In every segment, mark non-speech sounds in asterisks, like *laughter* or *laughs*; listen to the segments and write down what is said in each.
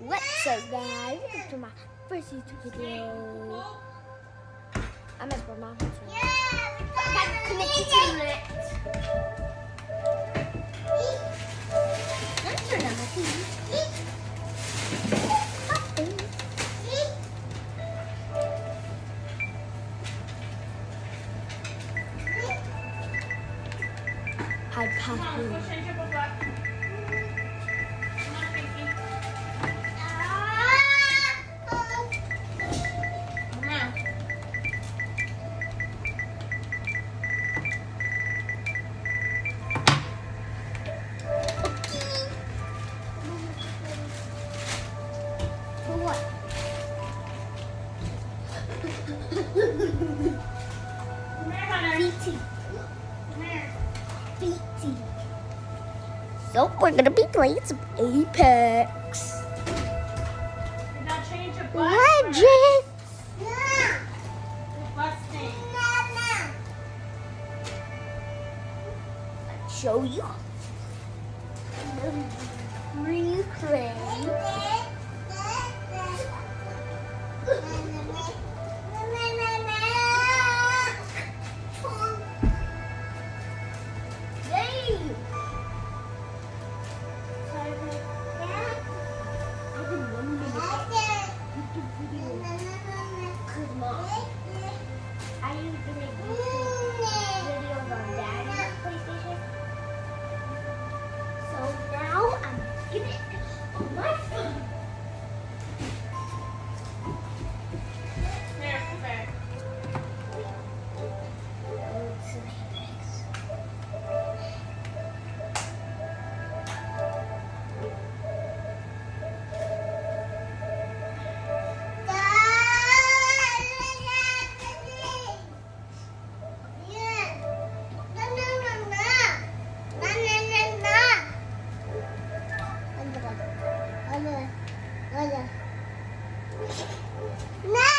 What's up, guys? Welcome to my first YouTube video. I'm at my mom's house. Yeah, connected to the net. Let's we're gonna be playing some Apex Legends. Show you. Recreate. So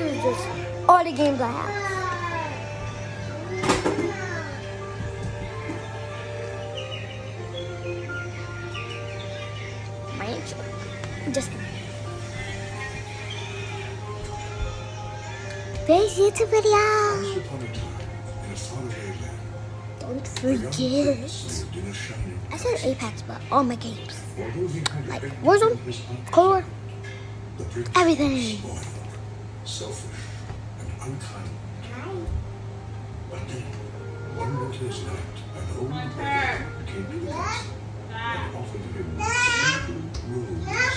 is just all the games I have. Just Today's YouTube video. Once upon a time, in a faraway land, Don't forget. prince lived in a shining I said Apex, but all my games. Although he had Like Warzone, in his heart, Core, the prince everything. Selfish, and unkind. One day, one winter's night, an old beggar came to the castle and offered him simple rules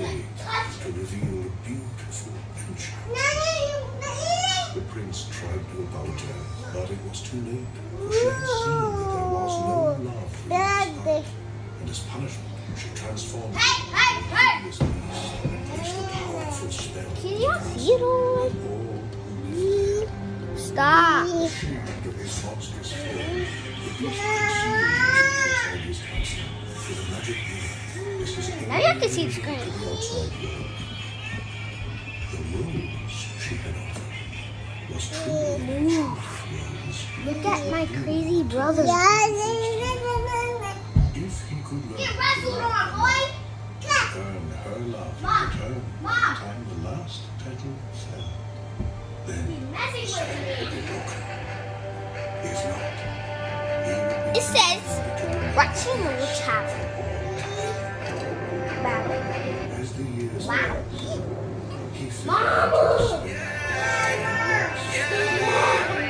to reveal a beautiful angel. The prince tried to abort her, but it was too late, for she had seen that there was no love his heart. And as punishment, she transformed him into a hideous beast and placed a powerful spell Can y'all see it all? on all who lived there. Stop. Ashamed of his monstrous form, the beast proceeded to his. For the magic year, this is Now you have to see the screen. the outside world. The rose she had offered was truly. Look at my crazy brother. If he could Get wrestled on, boy! earn her love Mom! return Mom! time the last petal fell, then Messing with me! is not. He would be It says, Watching the battle. As the years passed, he into despair. One,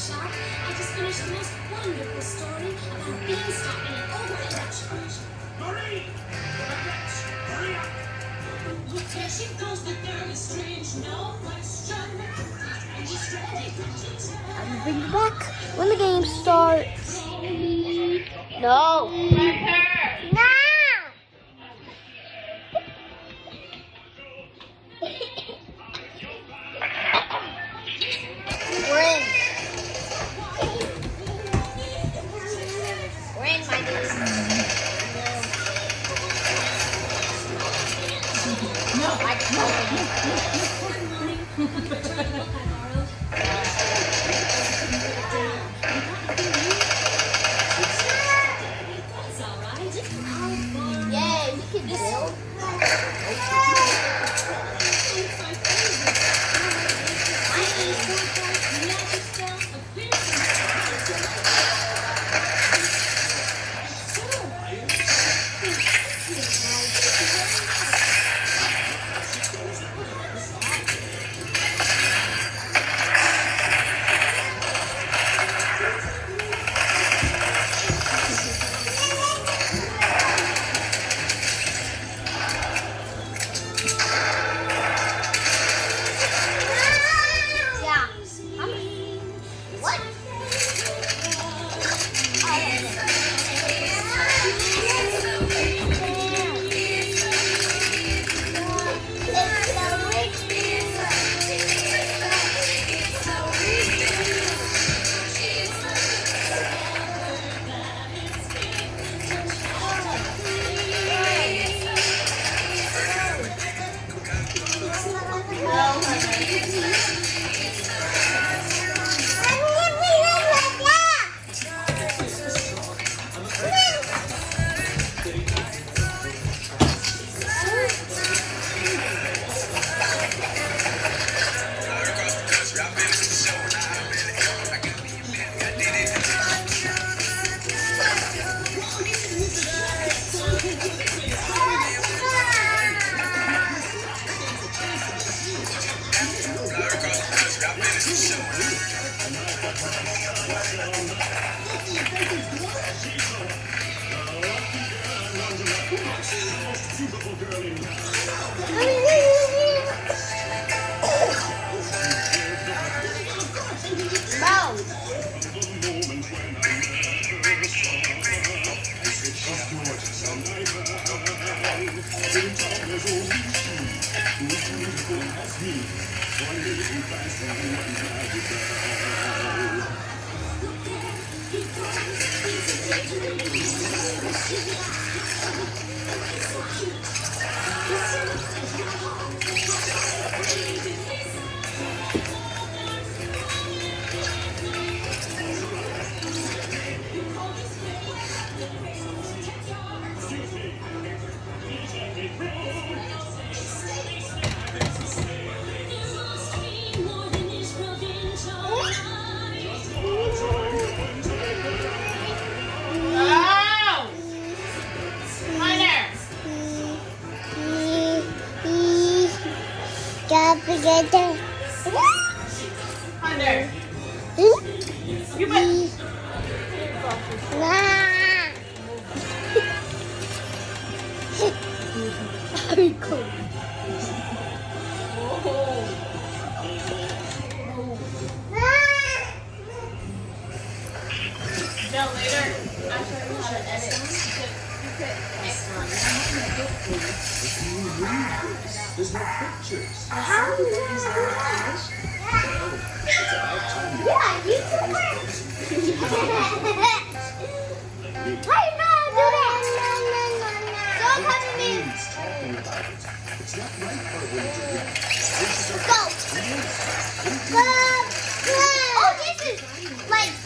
Bookshop. I just finished the most wonderful story about beanstalk and an ogre. Look, there she goes, the girl is strange, no question. And she's ready to I'll bring you back when the game starts. No. No.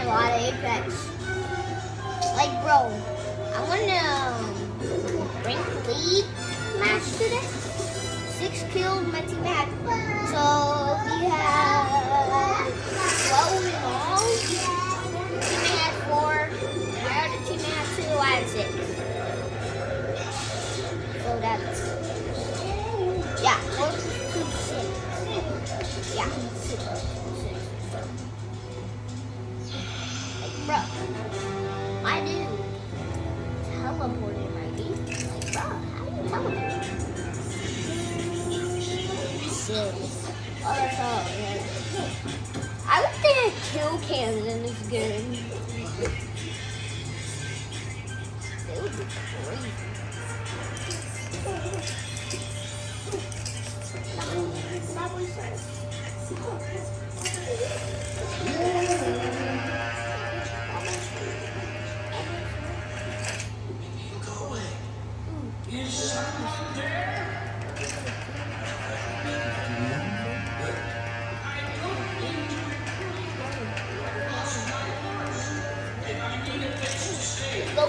A lot of Apex. Like, bro, I wanna um, rank league match today. Six kills, my team had. So we have 12 in all. Teammate had four. My other teammate had two. I had six. So that's yeah, four two, six. Yeah, six. Six. Like, bro, my dude teleported right Like, bro, how do you teleport? Sick. Oh, that's all.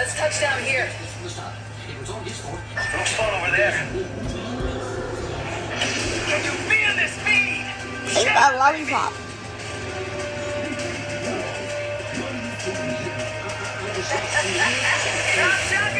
Let's touch down here. Don't fall over there. Can you feel the speed? Think about lollipop. Drop, *laughs* drop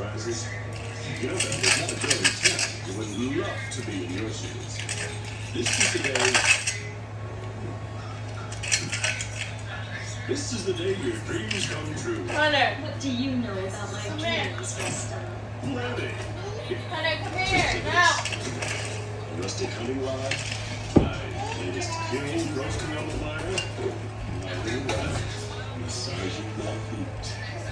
Just full of. You know that not a girl in town who wouldn't love to be in your shoes. This is the day. This is the day your dreams come true. Hunter, What do you know about my Come here. dreams, Gaston? Ready. Hunter, come here. Now. Rustic hunting rod. My latest kill roasting on the fire. My little wife. Massaging my feet.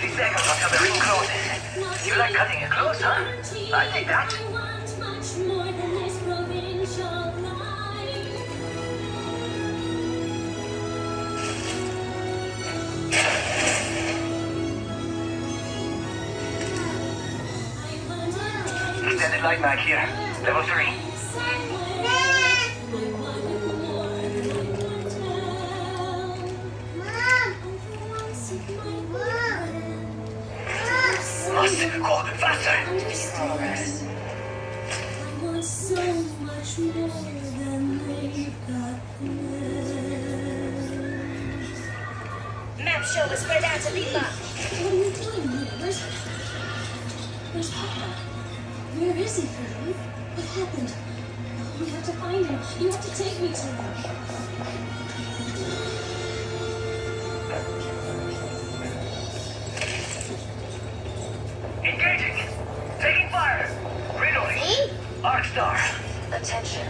30 seconds until the ring closes. You like cutting it close, huh? I take that. I want much more than this provincial life. I want a day Extended light mag here. Level 3. Must go I want so much more than they've got planned. Map show us spread out to Lima. What are you doing here? Where's, where's Papa? Where is he, Freddie? What happened? You have to find him. You have to take me to him. Arcstar. Attention.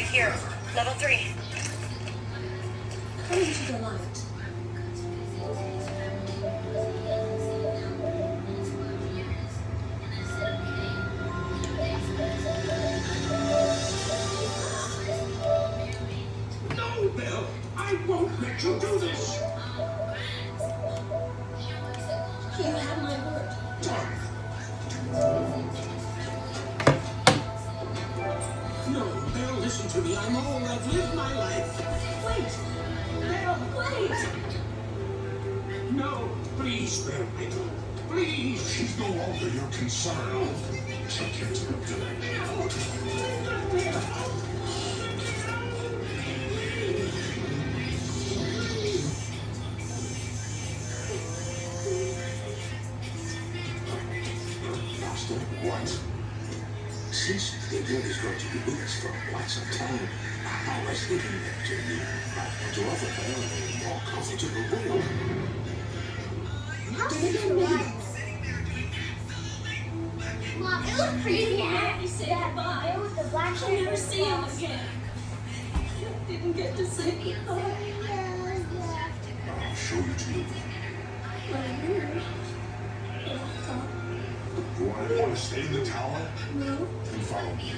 Mag here. Level three. Since the event is going to be with us for quite some time, I was thinking that uh, you to offer her a more comfortable room. Mom, it was pretty Let me say goodbye. It was the black I'll never see him again. Didn't get to say goodbye. I'll show you to your room. You want to, want to stay in the tower? no. Then follow me.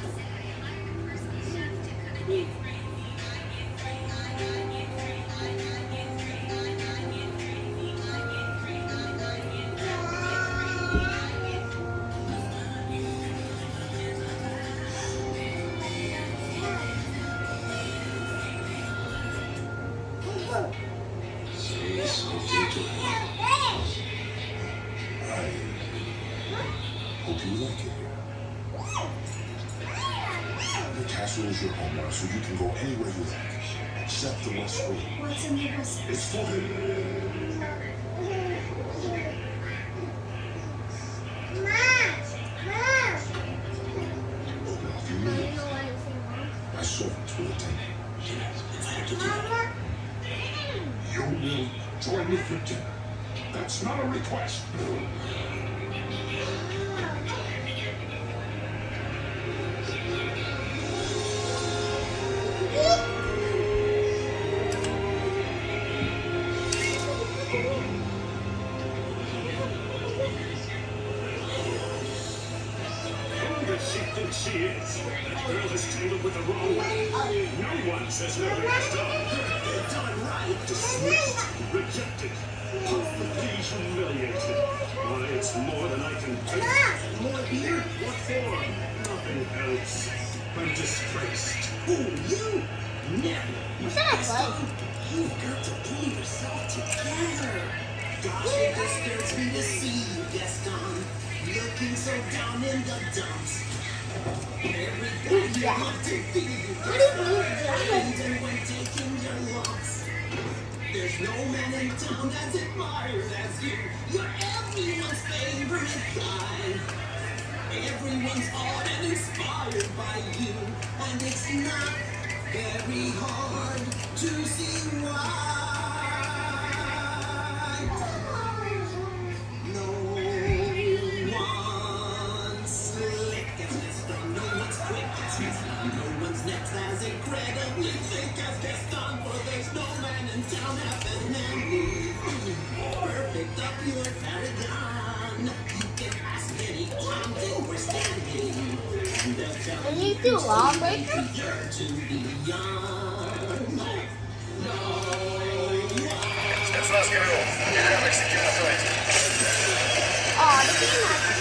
You like it here. The castle is your home now, so you can go anywhere you like, except the West Wing. What's in the west? It's for the If you need it, my servants will attend you. You will join me for dinner. That's not a request. Girl is tangled with the wrong one. No one says no to this dog. They've done right. Dismissed. Rejected. Publicly humiliated. Why, it's more than I can do. More here? What for? Nothing else. I'm disgraced. Who, you? Never. What's that like? You've got to pull yourself together. It disturbs me to see you, Gaston. Looking so down in the dumps. There's no man in town as admired as you. You're everyone's favorite guy. Everyone's awed and inspired by you. And it's not very hard to see why. Are you two lawbreakers? you're too beyond. No, Спецназ ГРУ. Охрана экзекьютора. Oh, the game has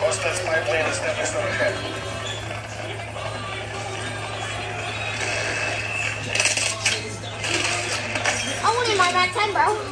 Hostile spy plane established overhead. I want in my back 10, bro.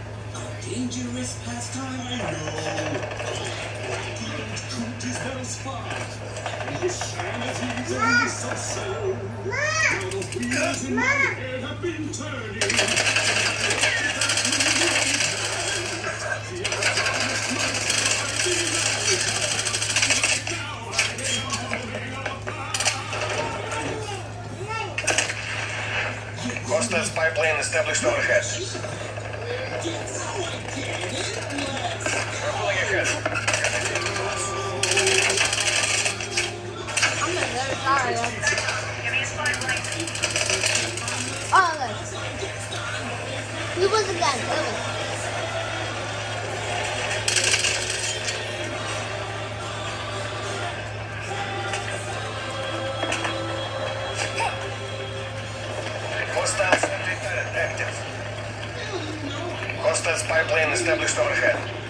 dangerous pastime, I know. Coot is now spied. And his sanity's only so-so. Now the wheels in my head have been turning. Costas pipeline established overhead. Constance, active. Constance pipeline established overhead.